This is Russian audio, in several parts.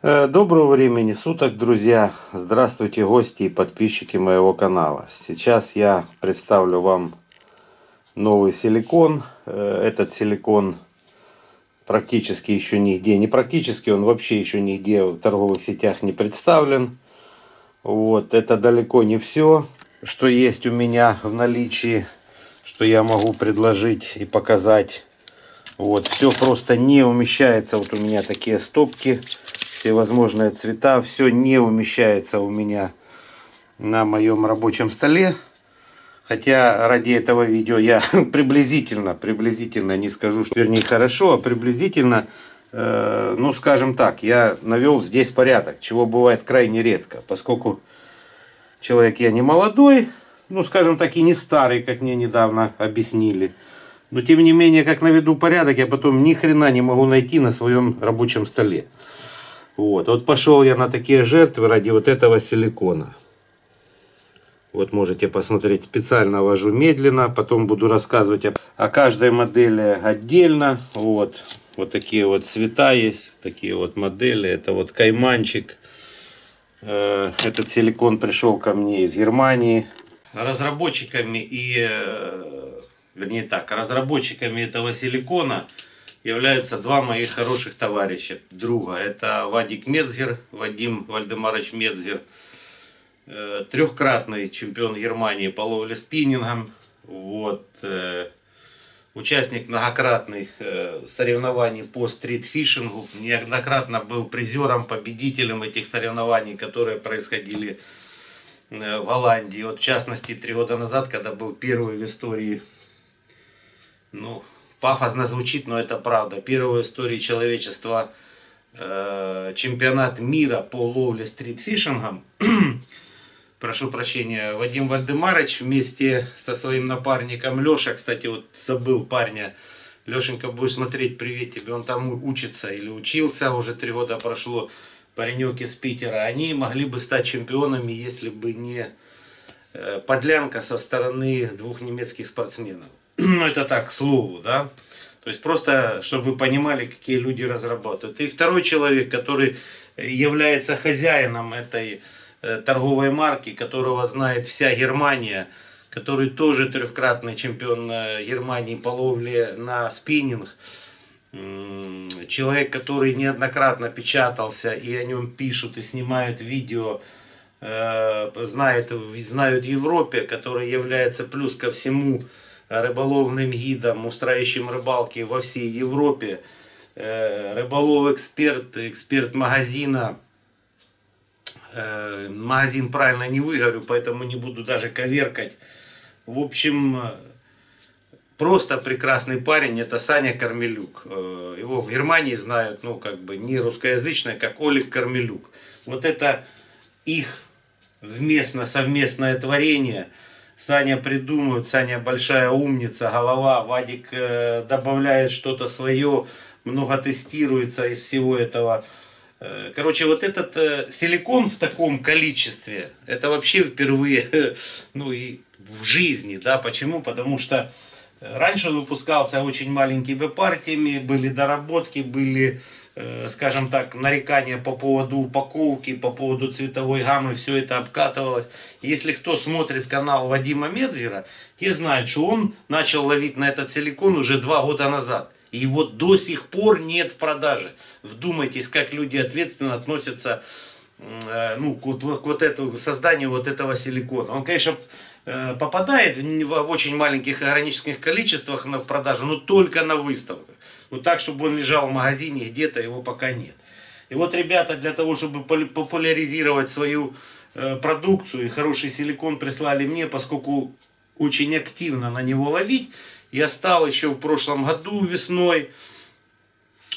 Э, доброго времени суток, друзья! Здравствуйте, гости и подписчики моего канала. Сейчас я представлю вам новый силикон. Э, этот силикон практически еще нигде, не практически, он вообще еще нигде в торговых сетях не представлен. Вот, это далеко не все, что есть у меня в наличии, что я могу предложить и показать. Вот, все просто не умещается. Вот у меня такие стопки всевозможные цвета. Все не умещается у меня на моем рабочем столе. Хотя ради этого видео я приблизительно, приблизительно не скажу, что вернее хорошо, а приблизительно, э, ну скажем так, я навел здесь порядок, чего бывает крайне редко, поскольку человек я не молодой, ну скажем так и не старый, как мне недавно объяснили. Но тем не менее, как наведу порядок, я потом ни хрена не могу найти на своем рабочем столе. Вот, вот пошел я на такие жертвы ради вот этого силикона. Вот можете посмотреть, специально вожу медленно, потом буду рассказывать о, о каждой модели отдельно. Вот, вот такие вот цвета есть, такие вот модели. Это вот кайманчик. Э, этот силикон пришел ко мне из Германии. Разработчиками и, э, вернее так, разработчиками этого силикона являются два моих хороших товарища, друга. Это Вадик Мецгер, Вадим Вальдемарович Мецгер, э, трехкратный чемпион Германии по ловле спиннингом, вот, э, участник многократных э, соревнований по стритфишингу, неоднократно был призером, победителем этих соревнований, которые происходили в Голландии. Вот в частности, три года назад, когда был первый в истории, ну, пафосно звучит, но это правда. Первый в истории человечества э, чемпионат мира по ловле стритфишингом. Прошу прощения, Вадим Вальдемарович вместе со своим напарником Леша, кстати, вот забыл парня, Лешенька, будешь смотреть, привет тебе, он там учится или учился, уже три года прошло, паренек из Питера, они могли бы стать чемпионами, если бы не э, подлянка со стороны двух немецких спортсменов. ну это так, к слову, да. То есть просто, чтобы вы понимали, какие люди разрабатывают. И второй человек, который является хозяином этой э, торговой марки, которого знает вся Германия, который тоже трехкратный чемпион э, Германии по ловле на спиннинг. Человек, который неоднократно печатался, и о нем пишут и снимают видео, э, знает, знают в Европе, который является плюс ко всему рыболовным гидом, устраивающим рыбалки во всей Европе, э, рыболов-эксперт, эксперт магазина. Э, магазин правильно не выговорю, поэтому не буду даже коверкать. В общем, просто прекрасный парень, это Саня Кармелюк. Э, его в Германии знают, ну, как бы не русскоязычное, как Олег Кармелюк. Вот это их вместно совместное творение – Саня придумывает, Саня большая умница, голова, Вадик э, добавляет что-то свое, много тестируется из всего этого. Э, короче, вот этот э, силикон в таком количестве, это вообще впервые, ну и в жизни, да, почему? Потому что раньше он выпускался очень маленькими партиями, были доработки, были скажем так, нарекания по поводу упаковки, по поводу цветовой гаммы, все это обкатывалось. Если кто смотрит канал Вадима Медзера, те знают, что он начал ловить на этот силикон уже два года назад. И его до сих пор нет в продаже. Вдумайтесь, как люди ответственно относятся э, ну, к, вот, к вот этому созданию вот этого силикона. Он, конечно, э, попадает в очень маленьких органических количествах в продажу, но только на выставках. Вот так, чтобы он лежал в магазине где-то, его пока нет. И вот ребята для того, чтобы популяризировать свою э, продукцию и хороший силикон прислали мне, поскольку очень активно на него ловить. Я стал еще в прошлом году весной.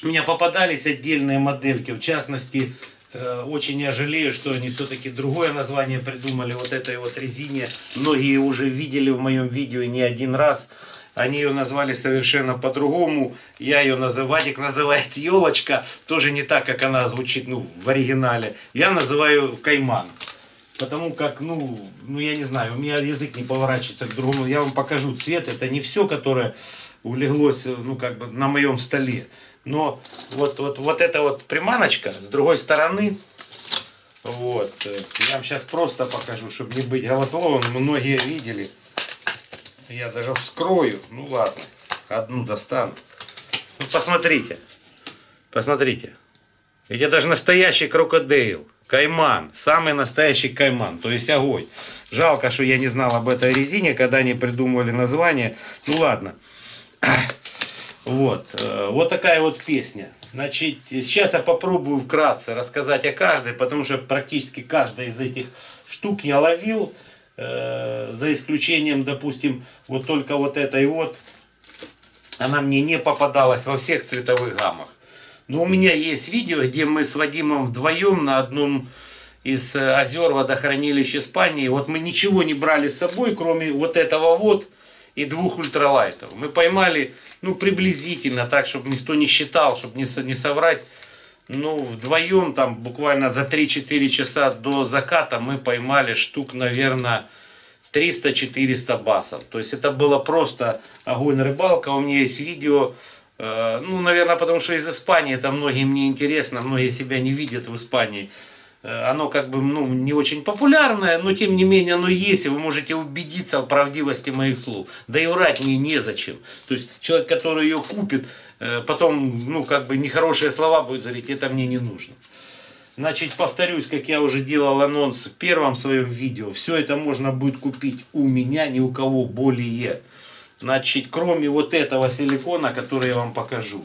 У меня попадались отдельные модельки, в частности, э, очень я жалею, что они все-таки другое название придумали вот этой вот резине. Многие уже видели в моем видео не один раз. Они ее назвали совершенно по-другому. Я ее называю, Вадик называет елочка, тоже не так, как она звучит ну, в оригинале. Я называю кайман. Потому как, ну, ну, я не знаю, у меня язык не поворачивается к другому. Я вам покажу цвет. Это не все, которое улеглось, ну, как бы на моем столе. Но вот, вот, вот эта вот приманочка с другой стороны, вот, э, я вам сейчас просто покажу, чтобы не быть голословным. Многие видели. Я даже вскрою. Ну ладно, одну достану. Ну посмотрите, посмотрите. Ведь это даже настоящий крокодил. Кайман, самый настоящий кайман, то есть огонь. Жалко, что я не знал об этой резине, когда они придумывали название. Ну ладно. Вот, э, вот такая вот песня. Значит, сейчас я попробую вкратце рассказать о каждой, потому что практически каждая из этих штук я ловил, э, за исключением, допустим, вот только вот этой вот, она мне не попадалась во всех цветовых гаммах. Но у меня есть видео, где мы с Вадимом вдвоем на одном из э, озер водохранилища Испании, вот мы ничего не брали с собой, кроме вот этого вот, и двух ультралайтов. Мы поймали, ну, приблизительно так, чтобы никто не считал, чтобы не, не соврать. Ну, вдвоем там буквально за 3-4 часа до заката мы поймали штук, наверное, 300-400 басов. То есть это было просто огонь рыбалка. У меня есть видео, э, ну, наверное, потому что из Испании это многим не интересно, многие себя не видят в Испании. Э, оно как бы ну, не очень популярное, но тем не менее оно есть, и вы можете убедиться в правдивости моих слов. Да и врать мне незачем. То есть человек, который ее купит, э, потом, ну, как бы нехорошие слова будет говорить, это мне не нужно. Значит, повторюсь, как я уже делал анонс в первом своем видео, все это можно будет купить у меня, ни у кого более. Значит, кроме вот этого силикона, который я вам покажу.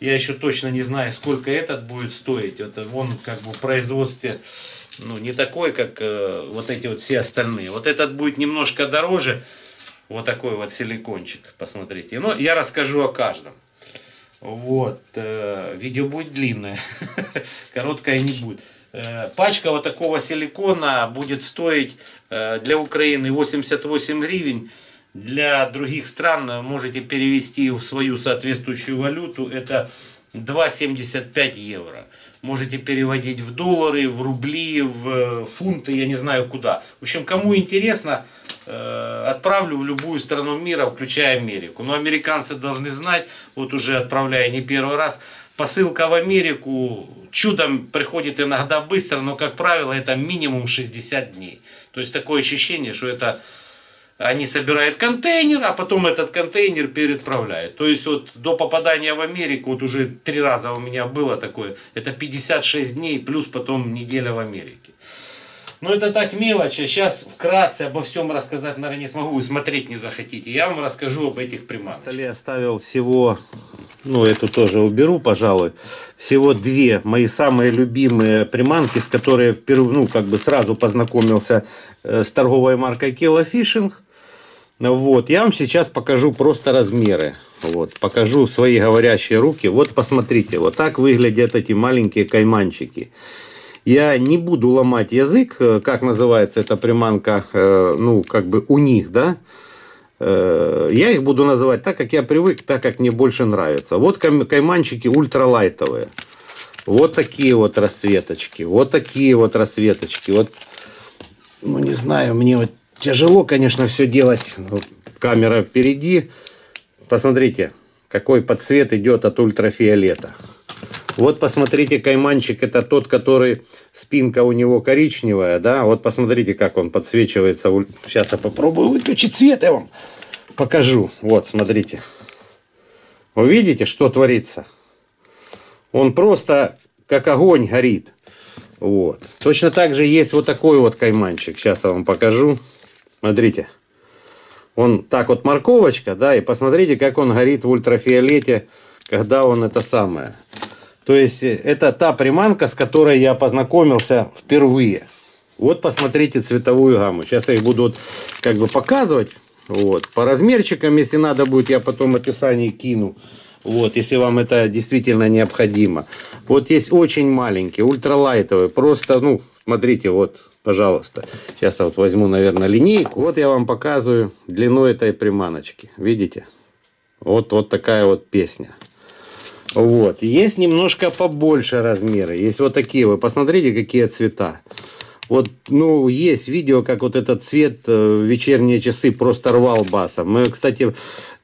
Я еще точно не знаю, сколько этот будет стоить. Это он как бы в производстве ну, не такой, как э, вот эти вот все остальные. Вот этот будет немножко дороже. Вот такой вот силикончик, посмотрите. Но я расскажу о каждом. Вот, э, видео будет длинное, короткое не будет. Э, пачка вот такого силикона будет стоить э, для Украины 88 гривен для других стран можете перевести в свою соответствующую валюту. Это 2,75 евро. Можете переводить в доллары, в рубли, в фунты, я не знаю куда. В общем, кому интересно, э, отправлю в любую страну мира, включая Америку. Но американцы должны знать, вот уже отправляя не первый раз, посылка в Америку чудом приходит иногда быстро, но, как правило, это минимум 60 дней. То есть такое ощущение, что это они собирают контейнер, а потом этот контейнер переотправляют. То есть вот до попадания в Америку, вот уже три раза у меня было такое, это 56 дней плюс потом неделя в Америке. Но это так мелочи. Сейчас вкратце обо всем рассказать, наверное, не смогу. Вы смотреть не захотите. Я вам расскажу об этих приманках. На столе оставил всего, ну эту тоже уберу, пожалуй. Всего две мои самые любимые приманки, с которой ну, как бы сразу познакомился э, с торговой маркой Kilo Fishing. Вот, я вам сейчас покажу просто размеры. Вот, покажу свои говорящие руки. Вот посмотрите, вот так выглядят эти маленькие кайманчики. Я не буду ломать язык, э, как называется эта приманка, э, ну, как бы у них, да. Э, я их буду называть так, как я привык, так, как мне больше нравится. Вот кайманчики ультралайтовые. Вот такие вот расцветочки. Вот такие вот расцветочки. Вот, ну, не знаю, мне вот Тяжело, конечно, все делать. Камера впереди. Посмотрите, какой подсвет идет от ультрафиолета. Вот посмотрите, кайманчик это тот, который спинка у него коричневая, да? Вот посмотрите, как он подсвечивается. Сейчас я попробую выключить свет, я вам покажу. Вот, смотрите. Вы видите, что творится? Он просто как огонь горит. Вот. Точно так же есть вот такой вот кайманчик. Сейчас я вам покажу. Смотрите. Он так вот морковочка, да, и посмотрите, как он горит в ультрафиолете, когда он это самое. То есть, э, это та приманка, с которой я познакомился впервые. Вот посмотрите цветовую гамму. Сейчас я их буду вот как бы показывать. Вот. По размерчикам, если надо будет, я потом описание кину. Вот, если вам это действительно необходимо. Вот есть очень маленькие, ультралайтовые. Просто, ну, смотрите, вот Пожалуйста. Сейчас я вот возьму, наверное, линейку. Вот я вам показываю длину этой приманочки. Видите? Вот, вот такая вот песня. Вот. Есть немножко побольше размеры. Есть вот такие. Вы посмотрите, какие цвета. Вот, ну, есть видео, как вот этот цвет в э, вечерние часы просто рвал басом. Мы, кстати,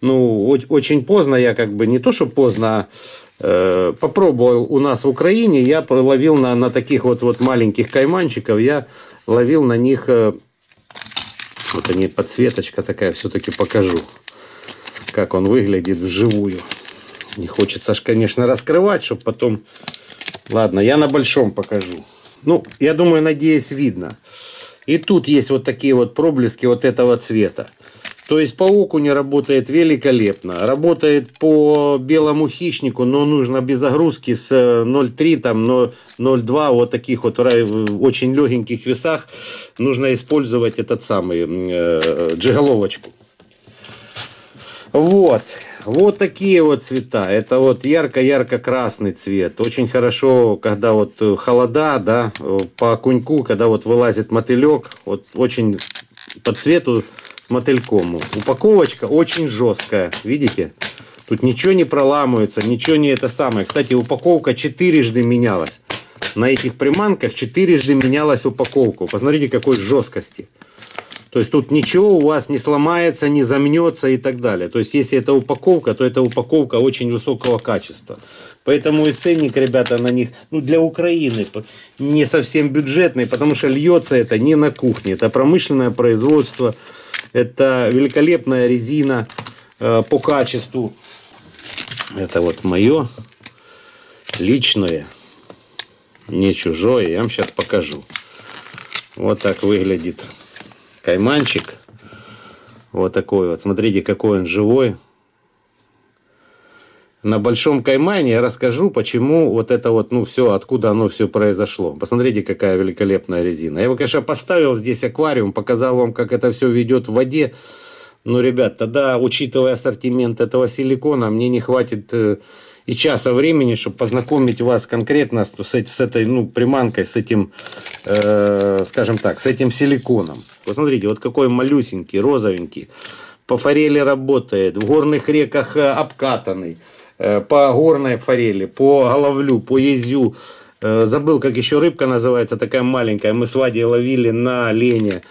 ну, очень поздно я как бы, не то, что поздно, а Э, попробовал у нас в Украине, я ловил на, на таких вот, вот маленьких кайманчиков, я ловил на них, э, вот они, подсветочка такая, все-таки покажу, как он выглядит вживую. Не хочется ж, конечно, раскрывать, чтобы потом... Ладно, я на большом покажу. Ну, я думаю, надеюсь, видно. И тут есть вот такие вот проблески вот этого цвета. То есть по окуне работает великолепно. Работает по белому хищнику, но нужно без загрузки с 0,3, там 0,02, вот таких вот очень легеньких весах. Нужно использовать этот самый э, джиголовочку. Вот. Вот такие вот цвета. Это вот ярко-ярко-красный цвет. Очень хорошо, когда вот холода, да, по окуньку, когда вот вылазит мотылек. Вот очень по цвету мотыльком. Упаковочка очень жесткая, видите? Тут ничего не проламывается, ничего не это самое. Кстати, упаковка четырежды менялась. На этих приманках четырежды менялась упаковка. Посмотрите, какой жесткости. То есть тут ничего у вас не сломается, не замнется и так далее. То есть если это упаковка, то это упаковка очень высокого качества. Поэтому и ценник, ребята, на них, ну, для Украины не совсем бюджетный, потому что льется это не на кухне. Это промышленное производство. Это великолепная резина э, по качеству. Это вот мое личное, не чужое. Я вам сейчас покажу. Вот так выглядит кайманчик. Вот такой вот. Смотрите, какой он живой. На большом каймане я расскажу, почему вот это вот, ну, все, откуда оно все произошло. Посмотрите, какая великолепная резина. Я его, конечно, поставил здесь аквариум, показал вам, как это все ведет в воде. Но, ребят, тогда, учитывая ассортимент этого силикона, мне не хватит э, и часа времени, чтобы познакомить вас конкретно с, с этой ну, приманкой, с этим, э, скажем так, с этим силиконом. Посмотрите, вот какой малюсенький, розовенький. По форели работает, в горных реках э, обкатанный. По горной форели, по головлю, по езю. Забыл, как еще рыбка называется, такая маленькая. Мы с Вадей ловили на лене.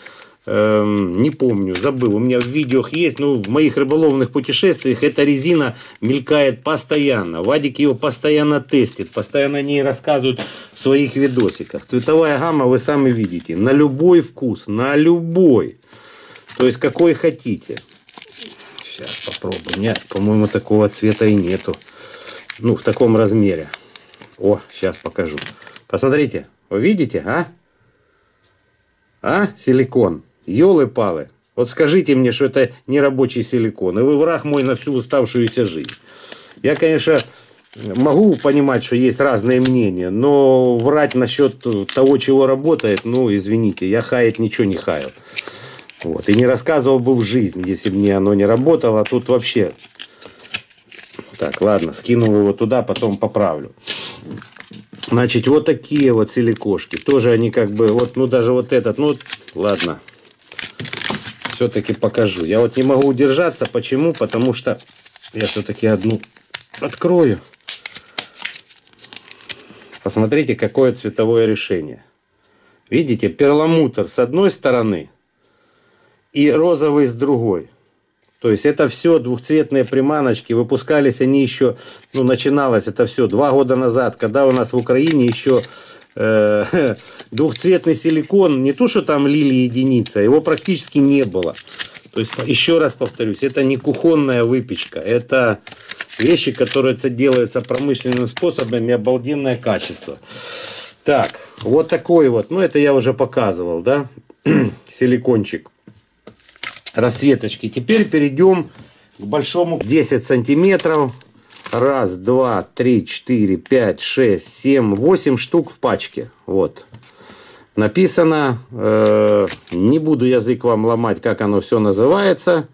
Эм, не помню, забыл. У меня в видео есть, ну, в моих рыболовных путешествиях эта резина мелькает постоянно. Вадик его постоянно тестит, постоянно о ней рассказывают в своих видосиках. Цветовая гамма вы сами видите. На любой вкус, на любой. То есть, какой хотите. Сейчас попробуем. Нет, по-моему, такого цвета и нету. Ну, в таком размере. О, сейчас покажу. Посмотрите. Вы видите, а? А? Силикон. Елы-палы. Вот скажите мне, что это не рабочий силикон. И вы враг мой на всю оставшуюся жизнь. Я, конечно, могу понимать, что есть разные мнения, но врать насчет того, чего работает, ну, извините, я хаять ничего не хаю. Вот. И не рассказывал бы в жизни, если бы мне оно не работало. А тут вообще... Так, ладно, скинул его туда, потом поправлю. Значит, вот такие вот силикошки. Тоже они как бы, вот, ну даже вот этот, ну, ладно. Все-таки покажу. Я вот не могу удержаться. Почему? Потому что я все-таки одну открою. Посмотрите, какое цветовое решение. Видите, перламутр с одной стороны, и розовый с другой. То есть это все двухцветные приманочки. Выпускались они еще, ну, начиналось это все два года назад, когда у нас в Украине еще э, двухцветный силикон, не то, что там лили единица, его практически не было. То есть, еще раз повторюсь, это не кухонная выпечка, это вещи, которые делаются промышленным способом и обалденное качество. Так, вот такой вот, ну это я уже показывал, да, силикончик расцветочки. Теперь перейдем к большому 10 сантиметров. Раз, два, три, четыре, пять, шесть, семь, восемь штук в пачке. Вот. Написано, э, не буду язык вам ломать, как оно все называется.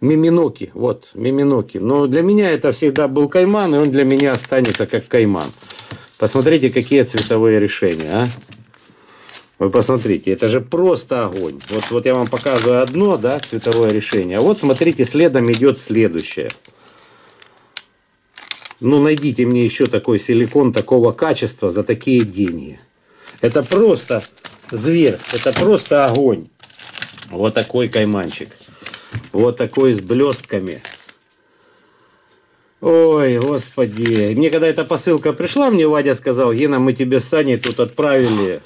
Миминоки, вот, миминоки. Но для меня это всегда был кайман, и он для меня останется как кайман. Посмотрите, какие цветовые решения, а. Вы посмотрите, это же просто огонь. Вот, вот я вам показываю одно, да, цветовое решение. А вот смотрите, следом идет следующее. Ну, найдите мне еще такой силикон такого качества за такие деньги. Это просто зверь, это просто огонь. Вот такой кайманчик. Вот такой с блестками. Ой, господи. Мне когда эта посылка пришла, мне Вадя сказал, Гена, мы тебе с Саней тут отправили.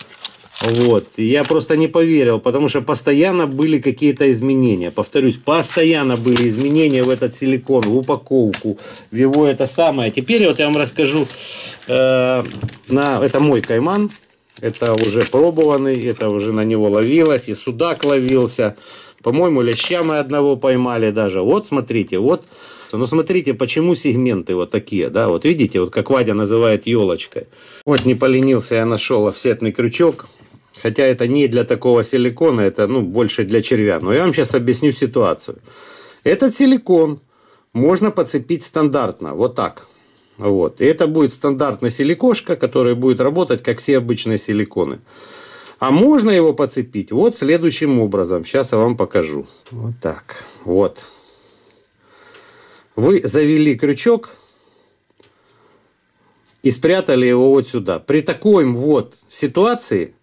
Вот. Я просто не поверил, потому что постоянно были какие-то изменения. Повторюсь, постоянно были изменения в этот силикон, в упаковку, в его это самое. Теперь вот я вам расскажу. Э, на, это мой кайман. Это уже пробованный, это уже на него ловилось, и судак ловился. По-моему, леща мы одного поймали даже. Вот, смотрите, вот ну, смотрите, почему сегменты вот такие, да, вот видите, вот как Вадя называет елочкой. Вот не поленился, я нашел офсетный крючок, хотя это не для такого силикона, это, ну, больше для червя. Но я вам сейчас объясню ситуацию. Этот силикон можно подцепить стандартно, вот так. Вот. И это будет стандартная силикошка, которая будет работать, как все обычные силиконы. А можно его подцепить вот следующим образом. Сейчас я вам покажу. Вот так. Вот. Вы завели крючок и спрятали его вот сюда. При такой вот ситуации,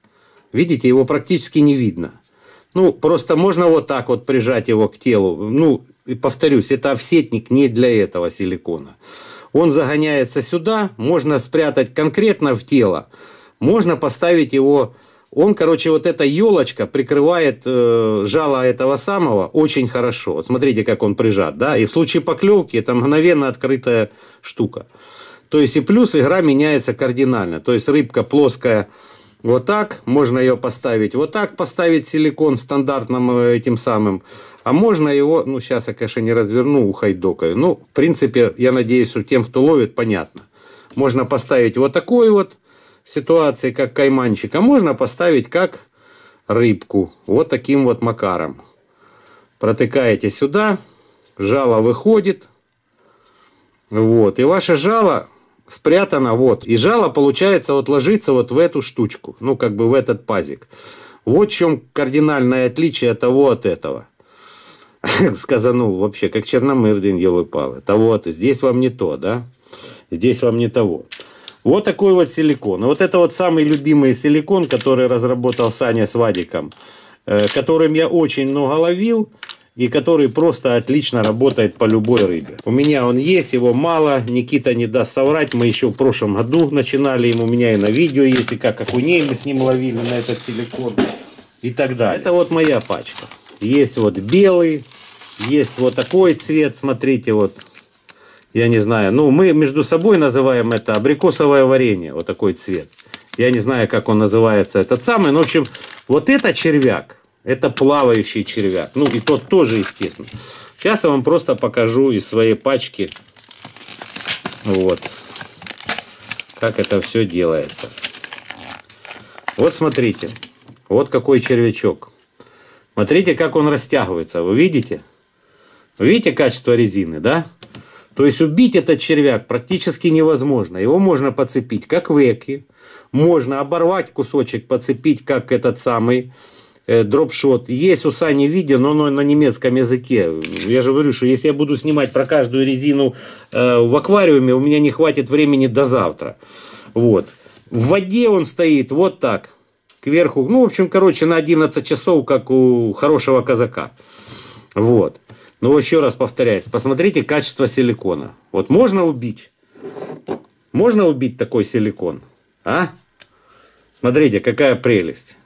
видите, его практически не видно. Ну, просто можно вот так вот прижать его к телу. Ну, и повторюсь, это офсетник не для этого силикона. Он загоняется сюда, можно спрятать конкретно в тело. Можно поставить его он, короче, вот эта елочка прикрывает э, жало этого самого очень хорошо. Вот смотрите, как он прижат, да. И в случае поклевки это мгновенно открытая штука. То есть и плюс игра меняется кардинально. То есть рыбка плоская вот так, можно ее поставить вот так, поставить силикон стандартным э, этим самым. А можно его, ну сейчас я, конечно, не разверну, ухайдокаю. Ну, в принципе, я надеюсь, что тем, кто ловит, понятно. Можно поставить вот такой вот, ситуации, как кайманчика, можно поставить как рыбку. Вот таким вот макаром. Протыкаете сюда, жало выходит. Вот. И ваше жало спрятано вот. И жало, получается, вот ложится вот в эту штучку. Ну, как бы в этот пазик. Вот в чем кардинальное отличие того от этого. Сказанул вообще, как черномырдин елы палы. Это вот, здесь вам не то, да? Здесь вам не того. Вот такой вот силикон. И вот это вот самый любимый силикон, который разработал Саня с Вадиком, э, которым я очень много ловил и который просто отлично работает по любой рыбе. У меня он есть, его мало, Никита не даст соврать, мы еще в прошлом году начинали им, у меня и на видео есть, и как окуней мы с ним ловили на этот силикон и так далее. Это вот моя пачка. Есть вот белый, есть вот такой цвет, смотрите, вот я не знаю, ну, мы между собой называем это абрикосовое варенье, вот такой цвет. Я не знаю, как он называется, этот самый, но, в общем, вот это червяк, это плавающий червяк, ну, и тот тоже, естественно. Сейчас я вам просто покажу из своей пачки, вот, как это все делается. Вот смотрите, вот какой червячок. Смотрите, как он растягивается, вы видите? Видите качество резины, да? То есть убить этот червяк практически невозможно. Его можно подцепить как веки, можно оборвать кусочек, подцепить как этот самый дропшот. Есть у Сани видео, но оно на немецком языке. Я же говорю, что если я буду снимать про каждую резину э, в аквариуме, у меня не хватит времени до завтра. Вот. В воде он стоит вот так, кверху. Ну, в общем, короче, на 11 часов, как у хорошего казака. Вот. Но еще раз повторяюсь, посмотрите качество силикона. Вот можно убить? Можно убить такой силикон? А? Смотрите, какая прелесть.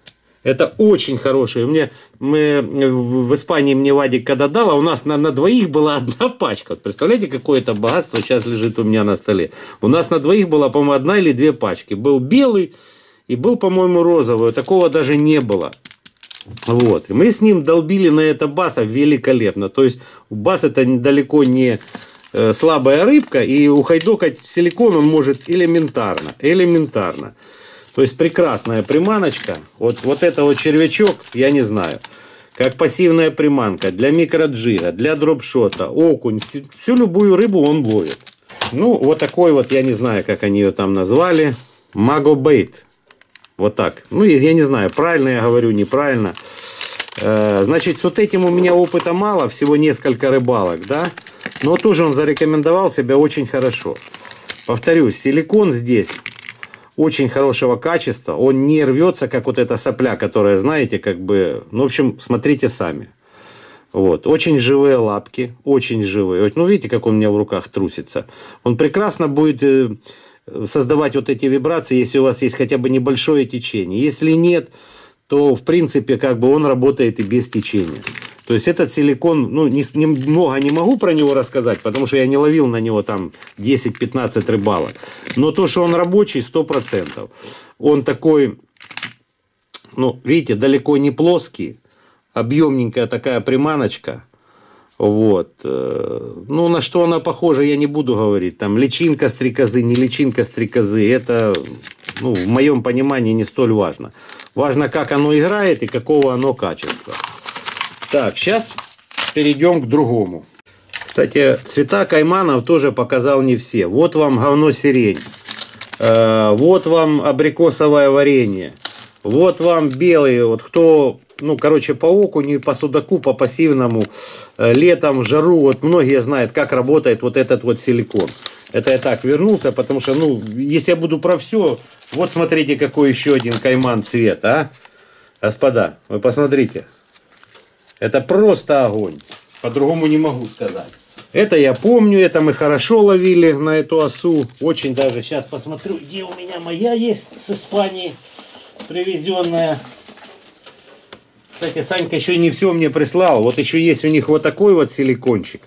Это очень хороший. Мне, мы, в Испании мне Вадик когда дал, а у нас на, на двоих была одна пачка. Представляете, какое это богатство сейчас лежит у меня на столе. У нас на двоих была, по-моему, одна или две пачки. Был белый и был, по-моему, розовый. Такого даже не было. Вот. И мы с ним долбили на это баса великолепно. То есть бас это далеко не э, слабая рыбка, и ухайдокать силикон он может элементарно. Элементарно. То есть прекрасная приманочка. Вот, вот это вот червячок, я не знаю. Как пассивная приманка для микроджига, для дропшота, окунь. Всю любую рыбу он ловит. Ну, вот такой вот, я не знаю, как они ее там назвали. Магобейт. Вот так. Ну, я не знаю, правильно я говорю, неправильно. Э, значит, с вот этим у меня опыта мало, всего несколько рыбалок, да. Но тоже он зарекомендовал себя очень хорошо. Повторюсь, силикон здесь очень хорошего качества. Он не рвется, как вот эта сопля, которая, знаете, как бы... Ну, в общем, смотрите сами. Вот. Очень живые лапки, очень живые. Ну, видите, как он у меня в руках трусится. Он прекрасно будет э, создавать вот эти вибрации, если у вас есть хотя бы небольшое течение. Если нет, то, в принципе, как бы он работает и без течения. То есть этот силикон, ну, не, не, много не могу про него рассказать, потому что я не ловил на него там 10-15 рыбалок. Но то, что он рабочий, 100%. Он такой, ну, видите, далеко не плоский, объемненькая такая приманочка. Вот. Э, ну, на что она похожа, я не буду говорить. Там личинка стрекозы, не личинка стрекозы. Это, ну, в моем понимании не столь важно. Важно, как оно играет и какого оно качества. Так, сейчас перейдем к другому. Кстати, цвета кайманов тоже показал не все. Вот вам говно сирень. Э, вот вам абрикосовое варенье. Вот вам белый. Вот кто, ну, короче, по окуню, по судаку, по пассивному, э, летом, жару, вот многие знают, как работает вот этот вот силикон. Это я так вернулся, потому что, ну, если я буду про все, вот смотрите, какой еще один кайман цвет, а? Господа, вы посмотрите. Это просто огонь. По-другому не могу сказать. Это я помню, это мы хорошо ловили на эту осу. Очень даже, сейчас посмотрю, где у меня моя есть с Испании привезенная. Кстати, Санька еще не все мне прислал. Вот еще есть у них вот такой вот силикончик.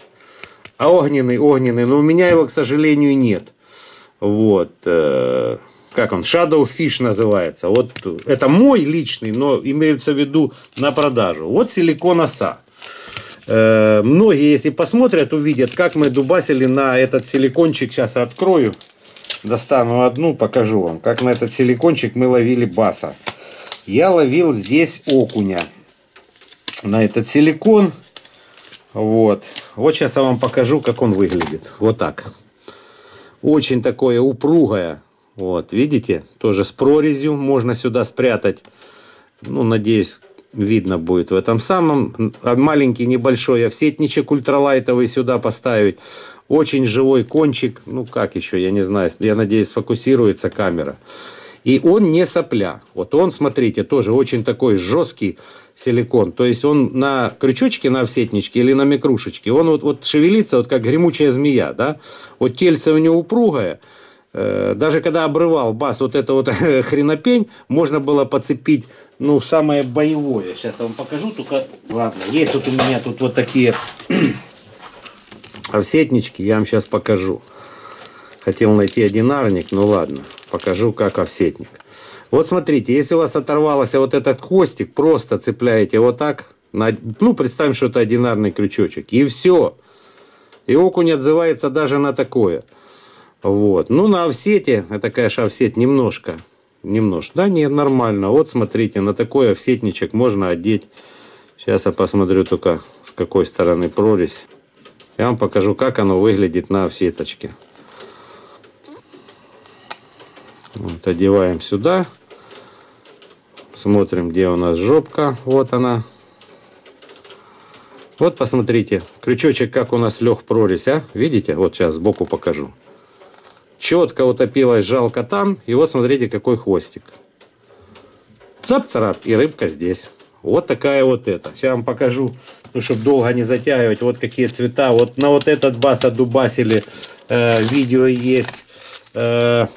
А огненный, огненный. Но у меня его, к сожалению, нет. Вот. Э, как он? Shadow Fish называется. Вот это мой личный, но имеется в виду на продажу. Вот силикон оса. Э, многие, если посмотрят, увидят, как мы дубасили на этот силикончик. Сейчас открою, достану одну, покажу вам, как на этот силикончик мы ловили баса. Я ловил здесь окуня на этот силикон. Вот. Вот сейчас я вам покажу, как он выглядит. Вот так. Очень такое упругое. Вот, видите? Тоже с прорезью можно сюда спрятать. Ну, надеюсь, видно будет в этом самом. А маленький небольшой овсетничек ультралайтовый сюда поставить. Очень живой кончик. Ну, как еще, я не знаю. Я надеюсь, сфокусируется камера. И он не сопля. Вот он, смотрите, тоже очень такой жесткий силикон. То есть он на крючочке, на овсетничке или на микрушечке, он вот, вот шевелится, вот как гремучая змея, да? Вот тельце у него упругое. Э, даже когда обрывал бас вот это вот хренопень, можно было подцепить ну, самое боевое. Сейчас я вам покажу, только, ладно, есть вот у меня тут вот такие овсетнички, я вам сейчас покажу. Хотел найти одинарник, ну ладно, покажу как овсетник. Вот смотрите, если у вас оторвался вот этот хвостик, просто цепляете вот так, на, ну, представим, что это одинарный крючочек, и все. И окунь отзывается даже на такое. Вот. Ну, на офсете, это, конечно, офсет немножко немножко. Да, нет, нормально. Вот смотрите, на такой офсетничек можно одеть. Сейчас я посмотрю только с какой стороны прорезь. Я вам покажу, как оно выглядит на офсеточке. Вот, одеваем сюда. Смотрим, где у нас жопка. Вот она. Вот посмотрите, крючочек как у нас лег прорезь, а? Видите? Вот сейчас сбоку покажу четко утопилась жалко там. И вот смотрите, какой хвостик. Цап-царап, и рыбка здесь. Вот такая вот это. Сейчас вам покажу, ну, чтобы долго не затягивать. Вот какие цвета. Вот на вот этот бас отдубасили. Э, видео есть. Э,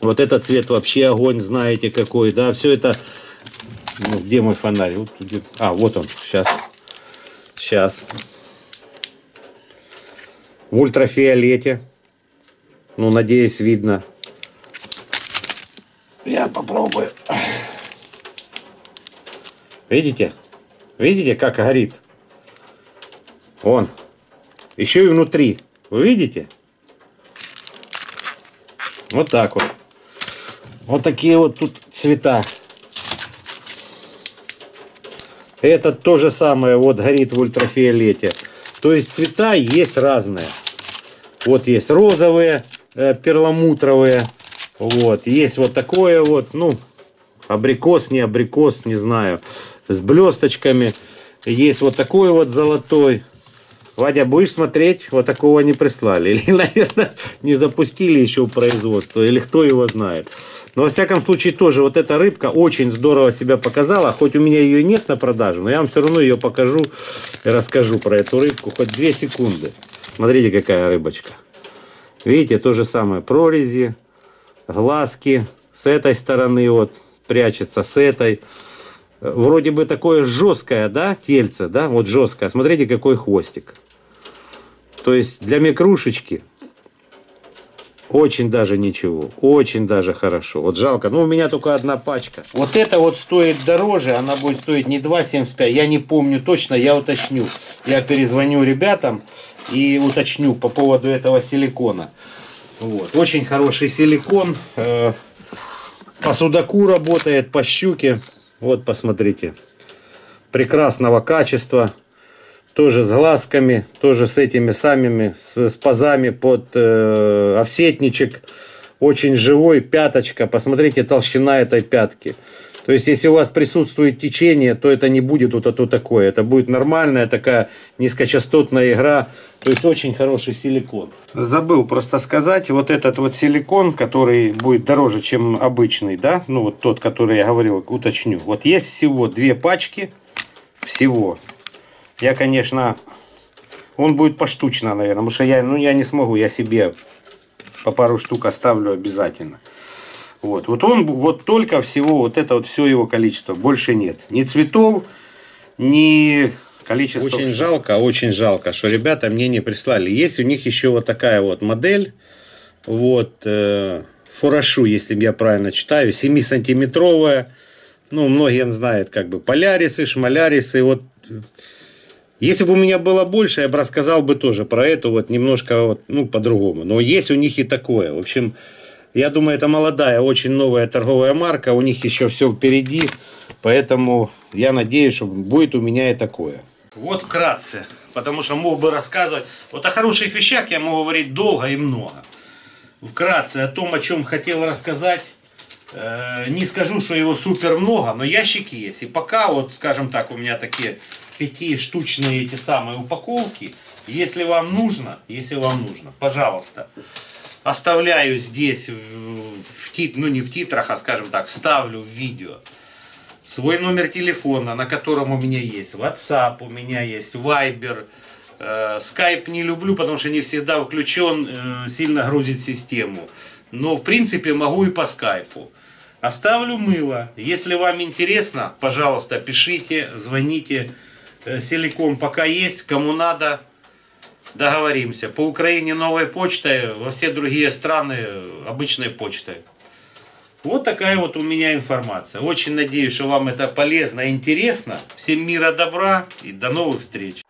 вот этот цвет вообще огонь, знаете какой. Да, все это... Ну, где мой фонарь? Вот, где... А, вот он. Сейчас. Сейчас. В ультрафиолете. Ну, надеюсь, видно. Я попробую. Видите? Видите, как горит? Вон. Еще и внутри. Вы видите? Вот так вот. Вот такие вот тут цвета. Этот то же самое вот горит в ультрафиолете. То есть цвета есть разные. Вот есть розовые, Э, перламутровые. Вот. Есть вот такое вот, ну, абрикос, не абрикос, не знаю, с блесточками. Есть вот такой вот золотой. Вадя, будешь смотреть? Вот такого не прислали. Или, наверное, не запустили еще в производство. Или кто его знает. Но, во всяком случае, тоже вот эта рыбка очень здорово себя показала. Хоть у меня ее нет на продажу, но я вам все равно ее покажу и расскажу про эту рыбку. Хоть две секунды. Смотрите, какая рыбочка. Видите, то же самое. Прорези, глазки. С этой стороны вот прячется, с этой. Вроде бы такое жесткое, да, тельце, да, вот жесткое. Смотрите, какой хвостик. То есть для микрушечки очень даже ничего, очень даже хорошо. Вот жалко, ну у меня только одна пачка. Вот это вот стоит дороже, она будет стоить не 2,75, я не помню точно, я уточню. Я перезвоню ребятам и уточню по поводу этого силикона. Вот. Очень хороший силикон, э, по судаку работает, по щуке. Вот посмотрите, прекрасного качества тоже с глазками, тоже с этими самыми, с, с пазами под э, овсетничек. Очень живой, пяточка. Посмотрите толщина этой пятки. То есть, если у вас присутствует течение, то это не будет вот это такое. Это будет нормальная такая низкочастотная игра. То есть, очень хороший силикон. Забыл просто сказать, вот этот вот силикон, который будет дороже, чем обычный, да, ну вот тот, который я говорил, уточню. Вот есть всего две пачки, всего. Я, конечно, он будет поштучно, наверное, потому что я, ну, я не смогу, я себе по пару штук оставлю обязательно. Вот, вот он, вот только всего, вот это вот все его количество, больше нет. Ни цветов, ни количества. Очень жалко, очень жалко, что ребята мне не прислали. Есть у них еще вот такая вот модель, вот, э, Фурашу, если я правильно читаю, 7-сантиметровая. Ну, многие знают, как бы, полярисы, шмалярисы, вот если бы у меня было больше, я бы рассказал бы тоже про это вот немножко вот, ну, по-другому. Но есть у них и такое. В общем, я думаю, это молодая, очень новая торговая марка. У них еще все впереди. Поэтому я надеюсь, что будет у меня и такое. Вот вкратце. Потому что мог бы рассказывать. Вот о хороших вещах я могу говорить долго и много. Вкратце о том, о чем хотел рассказать. Э, не скажу, что его супер много, но ящик есть. И пока, вот, скажем так, у меня такие пятиштучные эти самые упаковки. Если вам нужно, если вам нужно, пожалуйста, оставляю здесь в, в тит, ну не в титрах, а скажем так, вставлю в видео свой номер телефона, на котором у меня есть WhatsApp, у меня есть Viber, э, Skype не люблю, потому что не всегда включен, э, сильно грузит систему. Но в принципе могу и по скайпу. Оставлю мыло. Если вам интересно, пожалуйста, пишите, звоните. Э, силикон пока есть, кому надо, договоримся. По Украине новой почтой, во все другие страны обычной почтой. Вот такая вот у меня информация. Очень надеюсь, что вам это полезно интересно. Всем мира добра и до новых встреч.